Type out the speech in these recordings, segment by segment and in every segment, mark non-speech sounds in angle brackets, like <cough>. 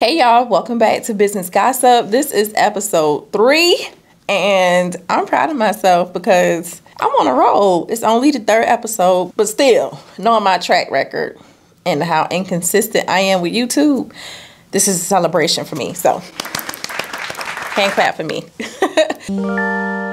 Hey y'all, welcome back to Business Gossip. This is episode three, and I'm proud of myself because I'm on a roll. It's only the third episode, but still, knowing my track record and how inconsistent I am with YouTube, this is a celebration for me. So, hand clap for me. <laughs>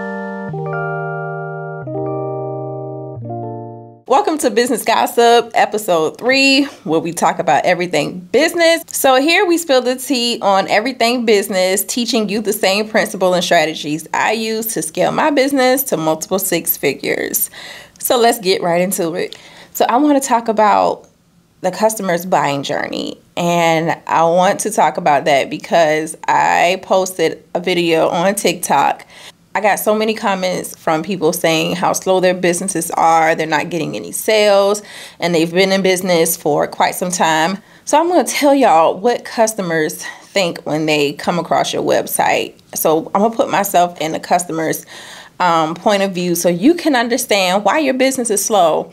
Welcome to Business Gossip, episode three, where we talk about everything business. So, here we spill the tea on everything business, teaching you the same principle and strategies I use to scale my business to multiple six figures. So, let's get right into it. So, I want to talk about the customer's buying journey. And I want to talk about that because I posted a video on TikTok I got so many comments from people saying how slow their businesses are, they're not getting any sales, and they've been in business for quite some time. So I'm going to tell y'all what customers think when they come across your website. So I'm going to put myself in the customer's um, point of view so you can understand why your business is slow.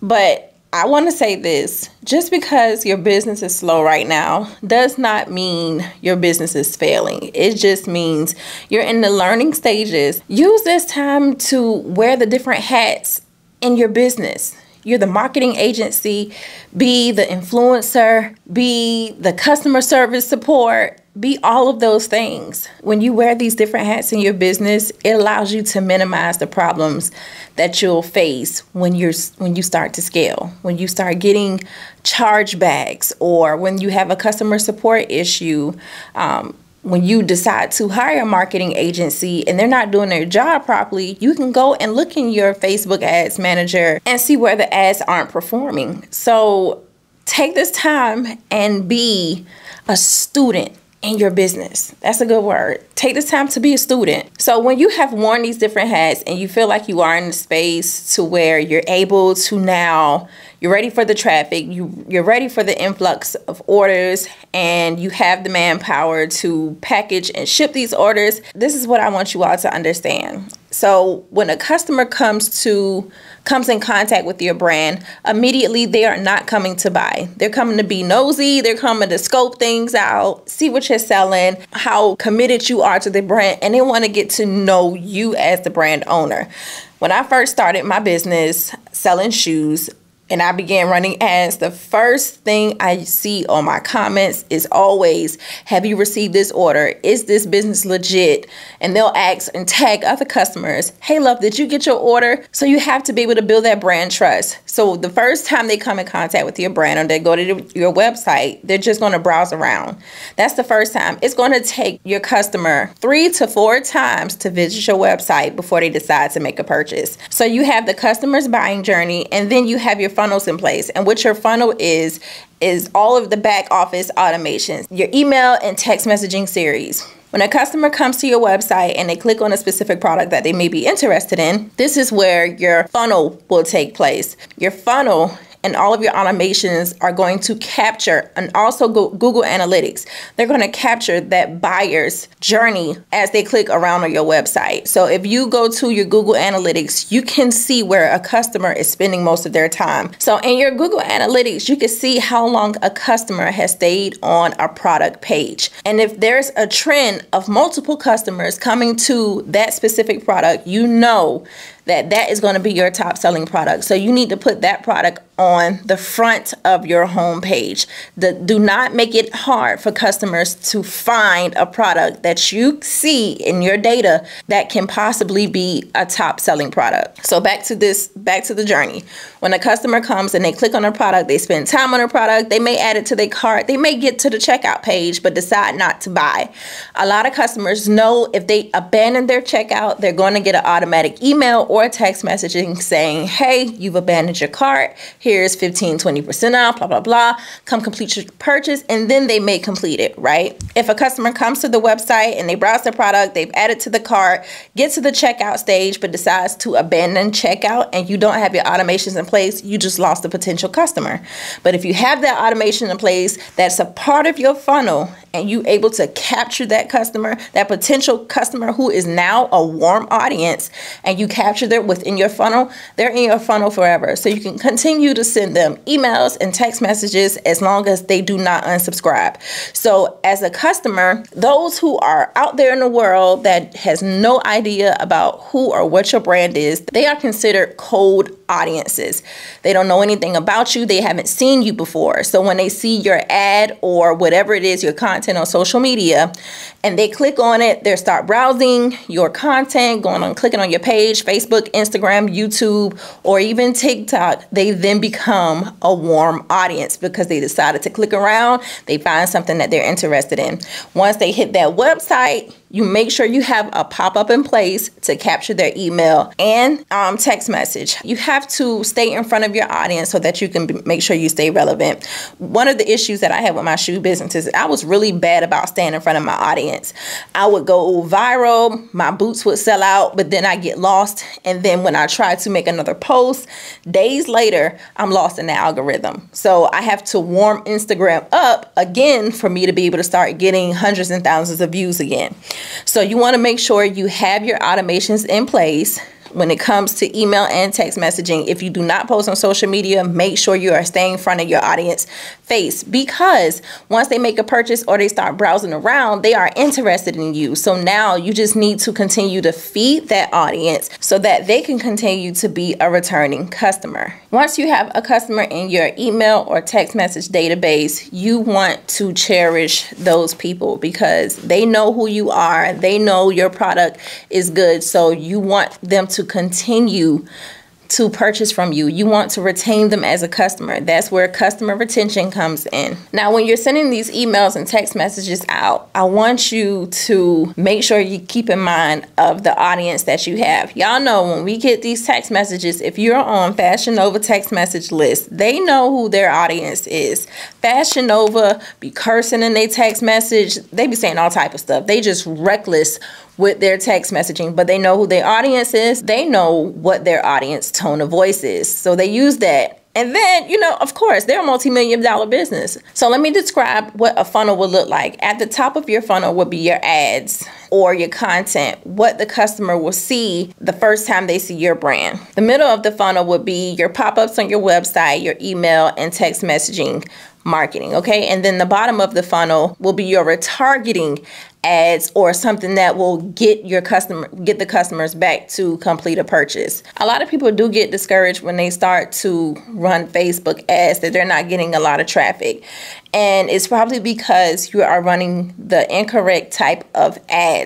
But I want to say this just because your business is slow right now does not mean your business is failing. It just means you're in the learning stages. Use this time to wear the different hats in your business. You're the marketing agency, be the influencer, be the customer service support, be all of those things. When you wear these different hats in your business, it allows you to minimize the problems that you'll face when you're when you start to scale. When you start getting chargebacks or when you have a customer support issue, um, when you decide to hire a marketing agency and they're not doing their job properly, you can go and look in your Facebook ads manager and see where the ads aren't performing. So take this time and be a student in your business. That's a good word. Take the time to be a student. So when you have worn these different hats and you feel like you are in the space to where you're able to now you're ready for the traffic, you you're ready for the influx of orders and you have the manpower to package and ship these orders. This is what I want you all to understand. So when a customer comes to comes in contact with your brand, immediately they are not coming to buy. They're coming to be nosy, they're coming to scope things out, see what you're selling, how committed you are to the brand, and they want to get to know you as the brand owner. When I first started my business selling shoes, and I began running ads, the first thing I see on my comments is always, Have you received this order? Is this business legit? And they'll ask and tag other customers, Hey, love, did you get your order? So you have to be able to build that brand trust. So the first time they come in contact with your brand or they go to your website, they're just going to browse around. That's the first time. It's going to take your customer three to four times to visit your website before they decide to make a purchase. So you have the customer's buying journey, and then you have your funnels in place. And what your funnel is, is all of the back office automations, your email and text messaging series. When a customer comes to your website and they click on a specific product that they may be interested in, this is where your funnel will take place. Your funnel and all of your automations are going to capture and also Google Analytics. They're going to capture that buyer's journey as they click around on your website. So if you go to your Google Analytics, you can see where a customer is spending most of their time. So in your Google Analytics, you can see how long a customer has stayed on a product page. And if there's a trend of multiple customers coming to that specific product, you know that that is going to be your top selling product. So you need to put that product on the front of your home page. Do not make it hard for customers to find a product that you see in your data that can possibly be a top selling product. So back to this, back to the journey. When a customer comes and they click on a product, they spend time on a product, they may add it to their cart, they may get to the checkout page, but decide not to buy. A lot of customers know if they abandon their checkout, they're going to get an automatic email or text messaging saying, hey, you've abandoned your cart. Here's 15, 20% off, blah, blah, blah. Come complete your purchase. And then they may complete it, right? If a customer comes to the website and they browse the product, they've added to the cart, get to the checkout stage, but decides to abandon checkout and you don't have your automations in place, you just lost a potential customer. But if you have that automation in place, that's a part of your funnel and you able to capture that customer, that potential customer who is now a warm audience, and you capture them within your funnel, they're in your funnel forever. So you can continue to send them emails and text messages as long as they do not unsubscribe. So as a customer, those who are out there in the world that has no idea about who or what your brand is, they are considered cold audiences. They don't know anything about you, they haven't seen you before. So when they see your ad or whatever it is, your content on social media, and they click on it, they start browsing your content, going on clicking on your page, Facebook, Instagram, YouTube, or even TikTok, they then become a warm audience because they decided to click around, they find something that they're interested in. Once they hit that website, you make sure you have a pop up in place to capture their email and um, text message. You have to stay in front of your audience so that you can be, make sure you stay relevant. One of the issues that I had with my shoe business is I was really bad about staying in front of my audience. I would go viral, my boots would sell out, but then I get lost. And then when I try to make another post, days later, I'm lost in the algorithm. So I have to warm Instagram up again for me to be able to start getting hundreds and thousands of views again. So you want to make sure you have your automations in place when it comes to email and text messaging. If you do not post on social media, make sure you are staying in front of your audience face because once they make a purchase or they start browsing around, they are interested in you. So now you just need to continue to feed that audience so that they can continue to be a returning customer. Once you have a customer in your email or text message database, you want to cherish those people because they know who you are, they know your product is good. So you want them to continue to purchase from you. You want to retain them as a customer. That's where customer retention comes in. Now, when you're sending these emails and text messages out, I want you to make sure you keep in mind of the audience that you have. Y'all know when we get these text messages, if you're on Fashion Nova text message list, they know who their audience is. Fashion Nova be cursing in their text message. They be saying all type of stuff. They just reckless with their text messaging, but they know who their audience is. They know what their audience tone of voice is. So they use that. And then, you know, of course, they're a multi million dollar business. So let me describe what a funnel would look like. At the top of your funnel would be your ads or your content, what the customer will see the first time they see your brand. The middle of the funnel would be your pop ups on your website, your email, and text messaging marketing. Okay. And then the bottom of the funnel will be your retargeting ads or something that will get your customer get the customers back to complete a purchase. A lot of people do get discouraged when they start to run Facebook ads that they're not getting a lot of traffic. And it's probably because you are running the incorrect type of ads.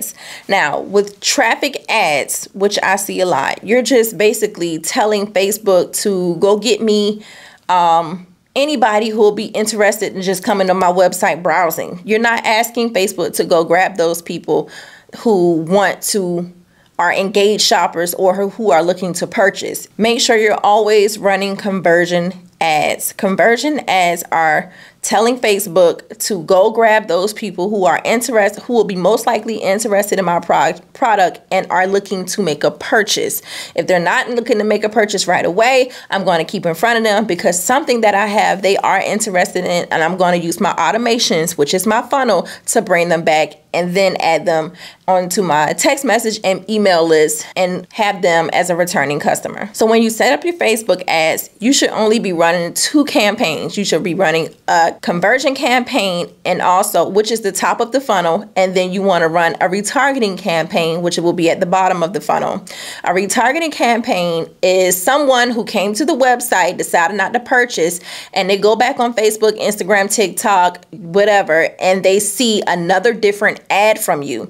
Now, with traffic ads, which I see a lot, you're just basically telling Facebook to go get me um, anybody who will be interested in just coming to my website browsing. You're not asking Facebook to go grab those people who want to are engaged shoppers or who are looking to purchase. Make sure you're always running conversion ads. Conversion ads are telling Facebook to go grab those people who are interested, who will be most likely interested in my product, product and are looking to make a purchase. If they're not looking to make a purchase right away, I'm going to keep in front of them because something that I have they are interested in, and I'm going to use my automations, which is my funnel, to bring them back and then add them onto my text message and email list and have them as a returning customer. So when you set up your Facebook ads, you should only be running two campaigns. You should be running a conversion campaign and also which is the top of the funnel and then you want to run a retargeting campaign which will be at the bottom of the funnel. A retargeting campaign is someone who came to the website, decided not to purchase and they go back on Facebook, Instagram, TikTok, whatever and they see another different ad from you.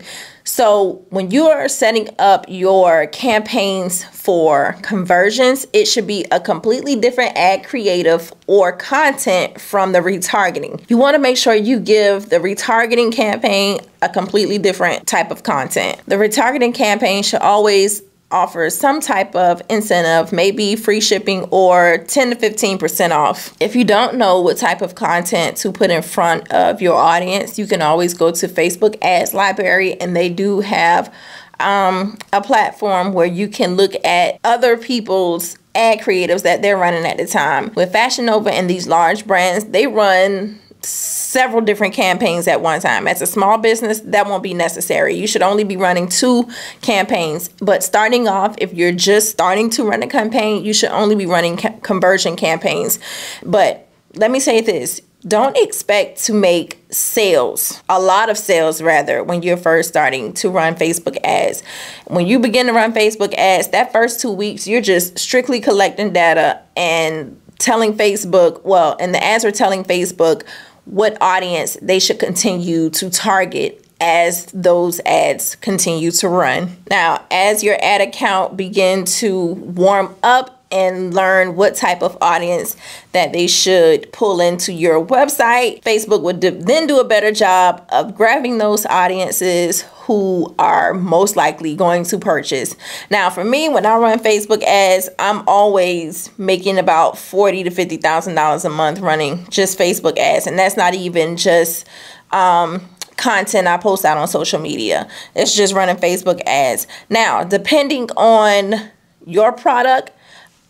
So when you are setting up your campaigns for conversions, it should be a completely different ad creative or content from the retargeting. You want to make sure you give the retargeting campaign a completely different type of content. The retargeting campaign should always offers some type of incentive, maybe free shipping or 10 to 15% off. If you don't know what type of content to put in front of your audience, you can always go to Facebook Ads Library and they do have um, a platform where you can look at other people's ad creatives that they're running at the time. With Fashion Nova and these large brands, they run several different campaigns at one time. As a small business, that won't be necessary. You should only be running two campaigns. But starting off, if you're just starting to run a campaign, you should only be running conversion campaigns. But let me say this don't expect to make sales, a lot of sales rather, when you're first starting to run Facebook ads. When you begin to run Facebook ads, that first two weeks, you're just strictly collecting data and telling Facebook, well, and the ads are telling Facebook what audience they should continue to target as those ads continue to run. Now, as your ad account begin to warm up and learn what type of audience that they should pull into your website, Facebook would then do a better job of grabbing those audiences who are most likely going to purchase. Now, for me, when I run Facebook ads, I'm always making about forty to fifty thousand dollars a month running just Facebook ads, and that's not even just um, content I post out on social media. It's just running Facebook ads. Now, depending on your product,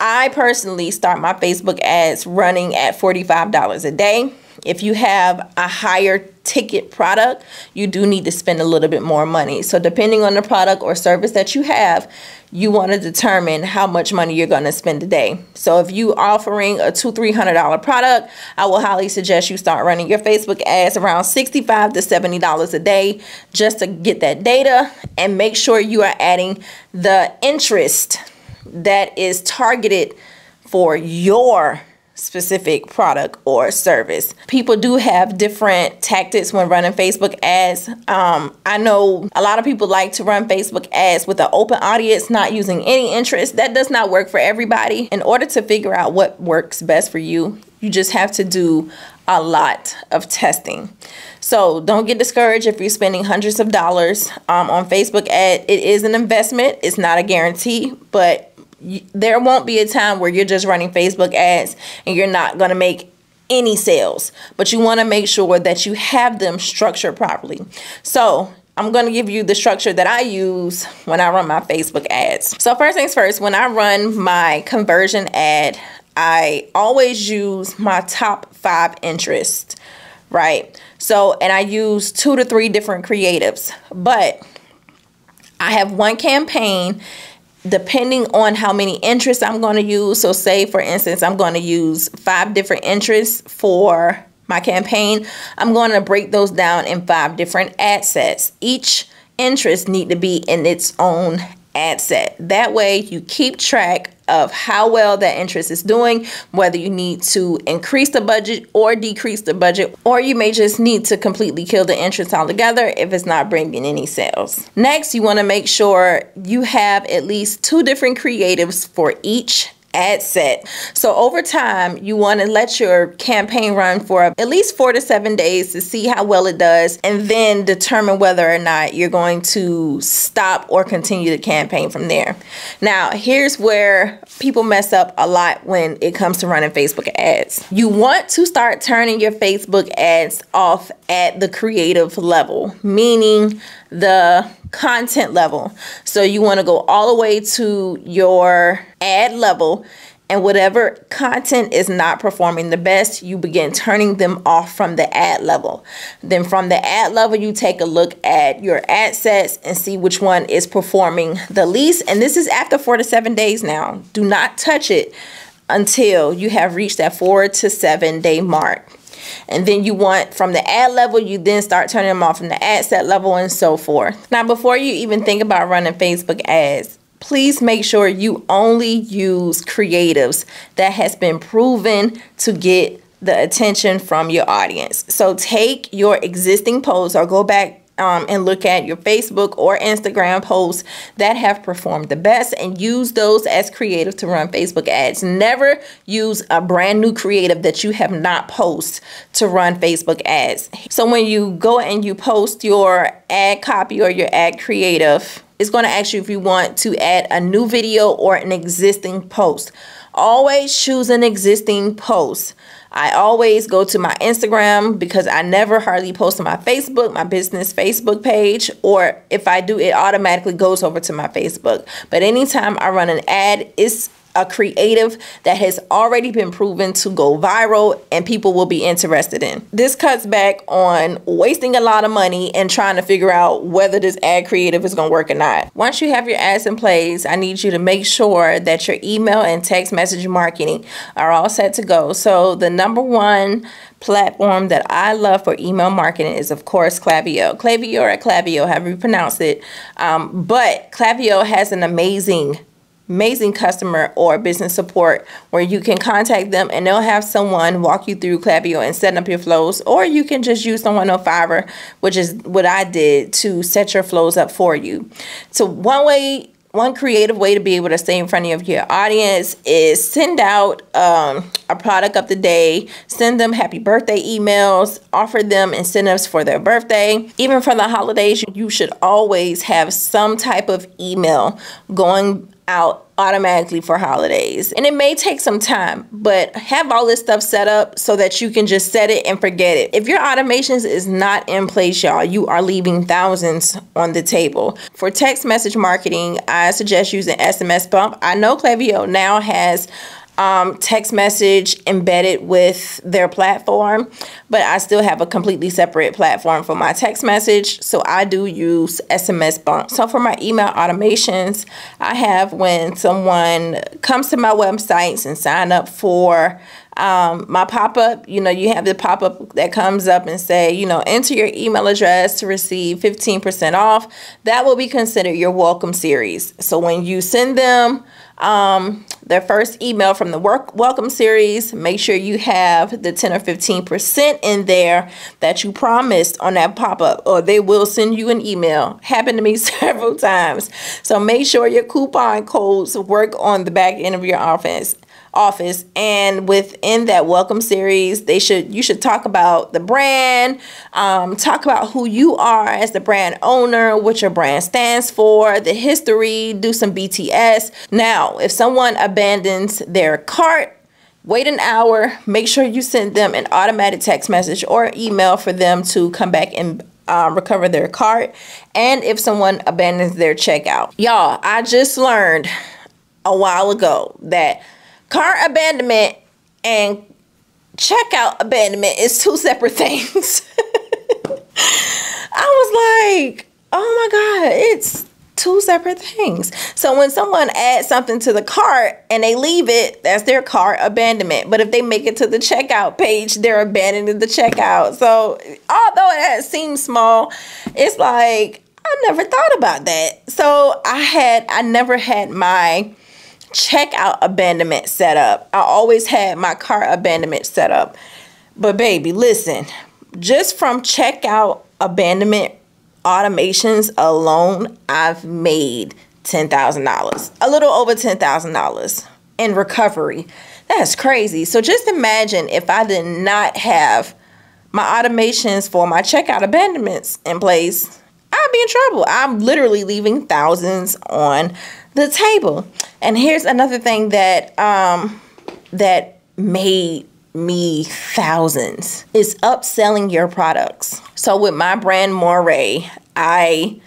I personally start my Facebook ads running at $45 a day. If you have a higher ticket product, you do need to spend a little bit more money. So, depending on the product or service that you have, you want to determine how much money you're going to spend a day. So, if you offering a two, three hundred dollar product, I will highly suggest you start running your Facebook ads around sixty-five to seventy dollars a day just to get that data and make sure you are adding the interest that is targeted for your specific product or service. People do have different tactics when running Facebook ads. Um, I know a lot of people like to run Facebook ads with an open audience, not using any interest. That does not work for everybody. In order to figure out what works best for you, you just have to do a lot of testing. So don't get discouraged if you're spending hundreds of dollars um, on Facebook ad. It is an investment. It's not a guarantee, but there won't be a time where you're just running Facebook ads and you're not going to make any sales, but you want to make sure that you have them structured properly. So, I'm going to give you the structure that I use when I run my Facebook ads. So, first things first, when I run my conversion ad, I always use my top five interests, right? So, and I use two to three different creatives, but I have one campaign depending on how many interests I'm going to use. So, say for instance, I'm going to use five different interests for my campaign. I'm going to break those down in five different ad sets. Each interest need to be in its own ad set. That way, you keep track of how well that interest is doing, whether you need to increase the budget or decrease the budget, or you may just need to completely kill the interest altogether if it's not bringing any sales. Next, you want to make sure you have at least two different creatives for each ad set. So over time, you want to let your campaign run for at least four to seven days to see how well it does, and then determine whether or not you're going to stop or continue the campaign from there. Now, here's where people mess up a lot when it comes to running Facebook ads. You want to start turning your Facebook ads off at the creative level, meaning the content level. So you want to go all the way to your ad level and whatever content is not performing the best, you begin turning them off from the ad level. Then from the ad level, you take a look at your ad sets and see which one is performing the least. And this is after four to seven days now. Do not touch it until you have reached that four to seven day mark. And then you want from the ad level, you then start turning them off from the ad set level and so forth. Now, before you even think about running Facebook ads, please make sure you only use creatives that has been proven to get the attention from your audience. So take your existing posts or go back um, and look at your Facebook or Instagram posts that have performed the best and use those as creative to run Facebook ads. Never use a brand new creative that you have not posted to run Facebook ads. So when you go and you post your ad copy or your ad creative, it's going to ask you if you want to add a new video or an existing post. Always choose an existing post. I always go to my Instagram because I never hardly post on my Facebook, my business Facebook page, or if I do, it automatically goes over to my Facebook. But anytime I run an ad, it's a creative that has already been proven to go viral and people will be interested in. This cuts back on wasting a lot of money and trying to figure out whether this ad creative is going to work or not. Once you have your ads in place, I need you to make sure that your email and text message marketing are all set to go. So the number one platform that I love for email marketing is, of course, Klaviyo. Klaviyo or Klaviyo, however you pronounce it. Um, but Klaviyo has an amazing amazing customer or business support where you can contact them and they'll have someone walk you through Klaviyo and set up your flows or you can just use someone on Fiverr which is what I did to set your flows up for you. So one way one creative way to be able to stay in front of your audience is send out um, a product of the day, send them happy birthday emails, offer them incentives for their birthday. Even for the holidays, you should always have some type of email going out automatically for holidays. And it may take some time, but have all this stuff set up so that you can just set it and forget it. If your automations is not in place, y'all, you are leaving thousands on the table. For text message marketing, I suggest using SMS Bump. I know Klaviyo now has um, text message embedded with their platform, but I still have a completely separate platform for my text message. So I do use SMS Bump. So for my email automations, I have when someone comes to my websites and sign up for um, my pop-up you know you have the pop-up that comes up and say you know enter your email address to receive 15% off that will be considered your welcome series so when you send them um, their first email from the work welcome series. Make sure you have the 10 or 15% in there that you promised on that pop up, or they will send you an email. Happened to me <laughs> several times. So make sure your coupon codes work on the back end of your office office. And within that welcome series they should you should talk about the brand um, talk about who you are as the brand owner what your brand stands for the history do some bts now if someone abandons their cart wait an hour make sure you send them an automatic text message or email for them to come back and um, recover their cart. And if someone abandons their checkout. Y'all i just learned a while ago that Cart abandonment and checkout abandonment is two <laughs> separate things. I was like, oh my God, it's two separate things. So when someone adds something to the cart and they leave it, that's their cart abandonment. But if they make it to the checkout page, they're abandoning the checkout. So although it seems small, it's like I never thought about that. So I had I never had my checkout abandonment set up. I always had my cart abandonment set up. But baby, listen, just from checkout abandonment automations alone, I've made $10,000, a little over $10,000 in recovery. That's crazy. So just imagine if I did not have my automations for my checkout abandonments in place, I'd be in trouble. I'm literally leaving thousands on the table. And here's another thing that um, that made me thousands is upselling your products. So with my brand Mourae, I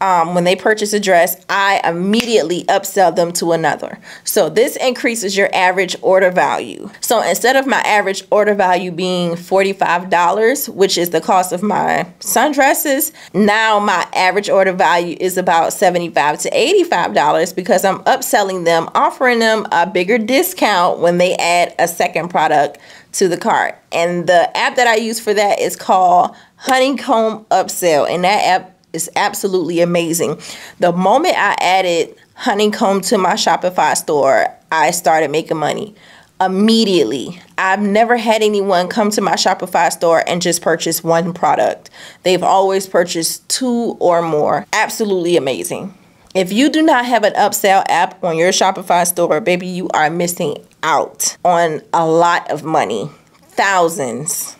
um, when they purchase a dress, I immediately upsell them to another. So this increases your average order value. So instead of my average order value being $45, which is the cost of my sundresses, now my average order value is about $75 to $85 because I'm upselling them, offering them a bigger discount when they add a second product to the cart. And the app that I use for that is called Honeycomb Upsell. And that app is absolutely amazing. The moment I added Honeycomb to my Shopify store, I started making money immediately. I've never had anyone come to my Shopify store and just purchase one product. They've always purchased two or more. Absolutely amazing. If you do not have an upsell app on your Shopify store, baby, you are missing out on a lot of money. Thousands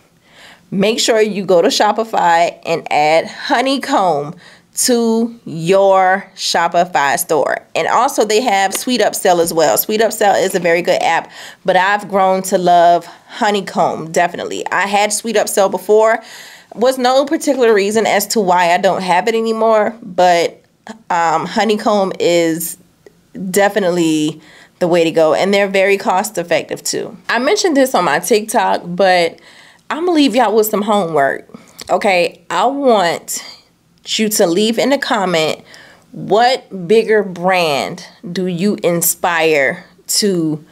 make sure you go to Shopify and add honeycomb to your Shopify store. And also they have Sweet Upsell as well. Sweet Upsell is a very good app, but I've grown to love Honeycomb definitely. I had Sweet Upsell before. Was no particular reason as to why I don't have it anymore, but um, Honeycomb is definitely the way to go and they're very cost effective too. I mentioned this on my TikTok, but I'm gonna leave y'all with some homework. Okay, I want you to leave in the comment what bigger brand do you inspire to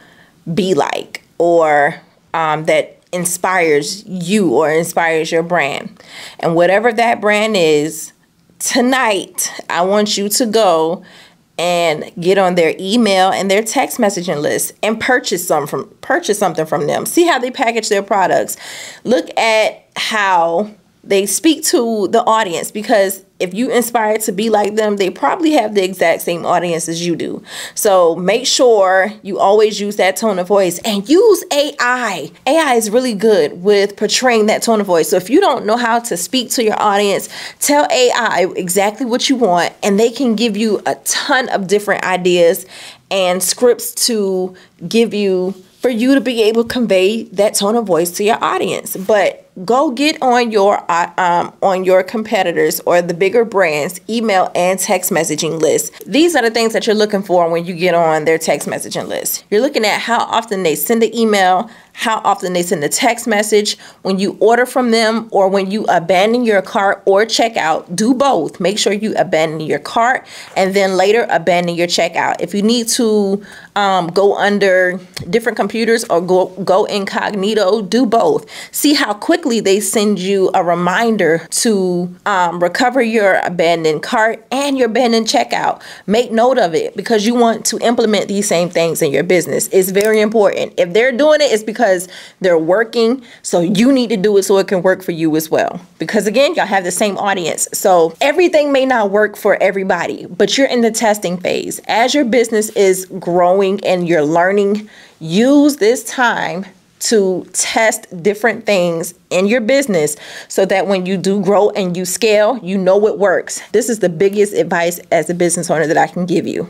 be like or um, that inspires you or inspires your brand. And whatever that brand is, tonight I want you to go and get on their email and their text messaging list and purchase some from purchase something from them. See how they package their products. Look at how they speak to the audience because if you inspire to be like them, they probably have the exact same audience as you do. So make sure you always use that tone of voice and use AI. AI is really good with portraying that tone of voice. So if you don't know how to speak to your audience, tell AI exactly what you want and they can give you a ton of different ideas and scripts to give you for you to be able to convey that tone of voice to your audience. But go get on your uh, um, on your competitors or the bigger brands email and text messaging list these are the things that you're looking for when you get on their text messaging list you're looking at how often they send an email how often they send a text message when you order from them or when you abandon your cart or checkout do both make sure you abandon your cart and then later abandon your checkout if you need to um, go under different computers or go go incognito do both see how quickly they send you a reminder to um, recover your abandoned cart and your abandoned checkout. Make note of it because you want to implement these same things in your business. It's very important. If they're doing it, it's because they're working. So you need to do it so it can work for you as well. Because again, y'all have the same audience. So everything may not work for everybody, but you're in the testing phase. As your business is growing and you're learning, use this time to test different things in your business so that when you do grow and you scale, you know what works. This is the biggest advice as a business owner that I can give you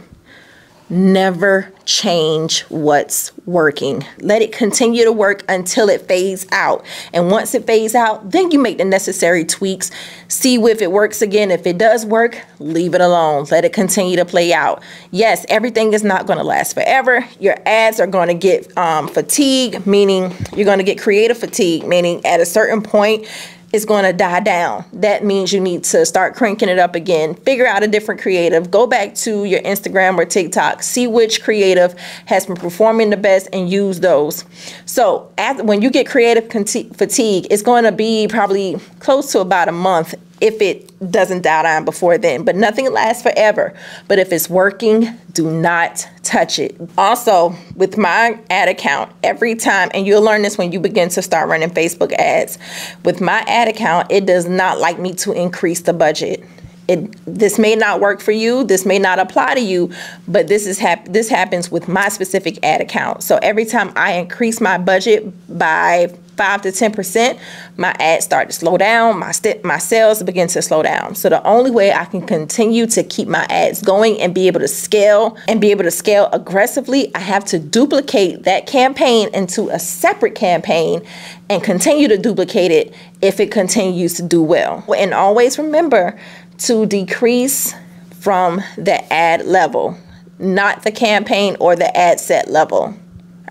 never change what's working. Let it continue to work until it fades out. And once it fades out, then you make the necessary tweaks. See if it works again. If it does work, leave it alone. Let it continue to play out. Yes, everything is not going to last forever. Your ads are going to get um, fatigue, meaning you're going to get creative fatigue, meaning at a certain point, is going to die down. That means you need to start cranking it up again. Figure out a different creative. Go back to your Instagram or TikTok. See which creative has been performing the best and use those. So after, when you get creative fatigue, it's going to be probably close to about a month if it doesn't die down before then. But nothing lasts forever. But if it's working, do not touch it. Also, with my ad account, every time, and you'll learn this when you begin to start running Facebook ads, with my ad account, it does not like me to increase the budget. It, this may not work for you this may not apply to you but this is hap- this happens with my specific ad account so every time i increase my budget by five to ten percent, my ads start to slow down. My my sales begin to slow down. So the only way I can continue to keep my ads going and be able to scale and be able to scale aggressively, I have to duplicate that campaign into a separate campaign and continue to duplicate it if it continues to do well. And always remember to decrease from the ad level, not the campaign or the ad set level.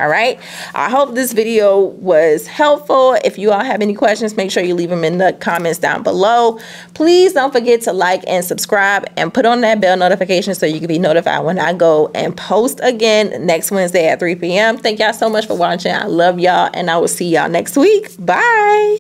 All right. I hope this video was helpful. If you all have any questions, make sure you leave them in the comments down below. Please don't forget to like and subscribe and put on that bell notification so you can be notified when I go and post again next Wednesday at 3 p.m. Thank y'all so much for watching. I love y'all and I will see y'all next week. Bye.